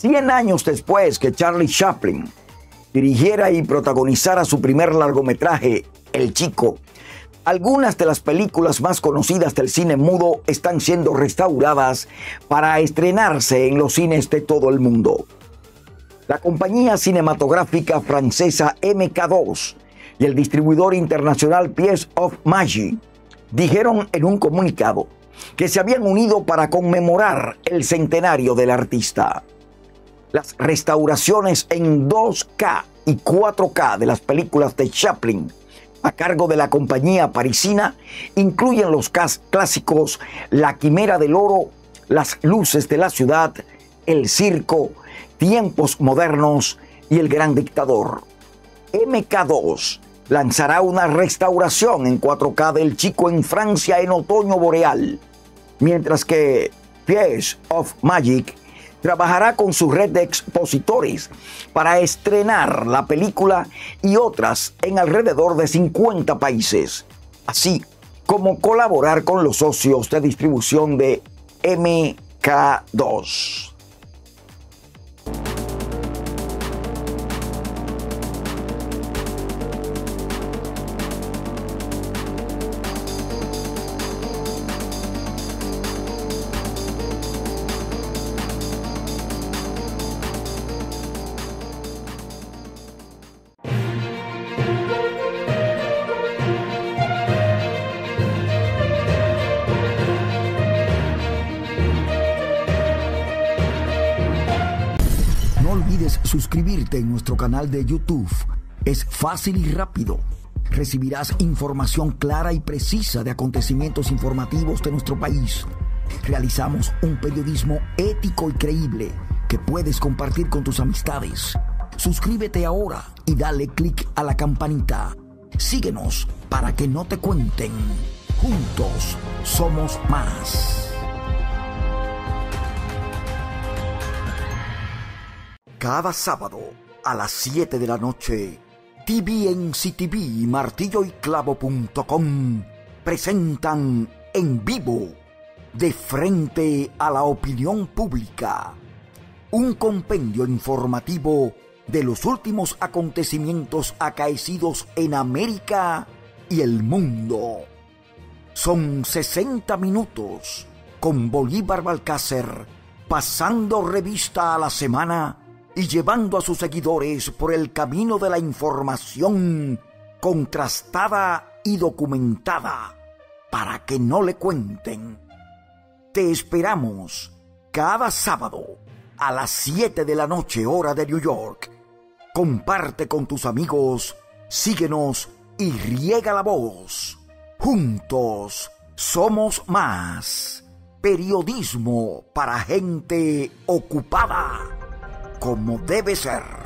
100 años después que Charlie Chaplin dirigiera y protagonizara su primer largometraje, El Chico, algunas de las películas más conocidas del cine mudo están siendo restauradas para estrenarse en los cines de todo el mundo. La compañía cinematográfica francesa MK2 y el distribuidor internacional Piece of Magic dijeron en un comunicado que se habían unido para conmemorar el centenario del artista. Las restauraciones en 2K y 4K de las películas de Chaplin a cargo de la compañía parisina incluyen los clásicos La Quimera del Oro, Las Luces de la Ciudad, El Circo, Tiempos Modernos y El Gran Dictador. MK2 lanzará una restauración en 4K del Chico en Francia en otoño boreal, mientras que Piece of Magic trabajará con su red de expositores para estrenar la película y otras en alrededor de 50 países, así como colaborar con los socios de distribución de MK2. Suscribirte en nuestro canal de YouTube. Es fácil y rápido. Recibirás información clara y precisa de acontecimientos informativos de nuestro país. Realizamos un periodismo ético y creíble que puedes compartir con tus amistades. Suscríbete ahora y dale clic a la campanita. Síguenos para que no te cuenten. Juntos somos más. Cada sábado a las 7 de la noche, TVNCTV y martilloyclavo.com presentan en vivo, de frente a la opinión pública, un compendio informativo de los últimos acontecimientos acaecidos en América y el mundo. Son 60 minutos con Bolívar Balcácer pasando revista a la semana y llevando a sus seguidores por el camino de la información contrastada y documentada para que no le cuenten. Te esperamos cada sábado a las 7 de la noche hora de New York. Comparte con tus amigos, síguenos y riega la voz. Juntos somos más. Periodismo para gente ocupada como debe ser.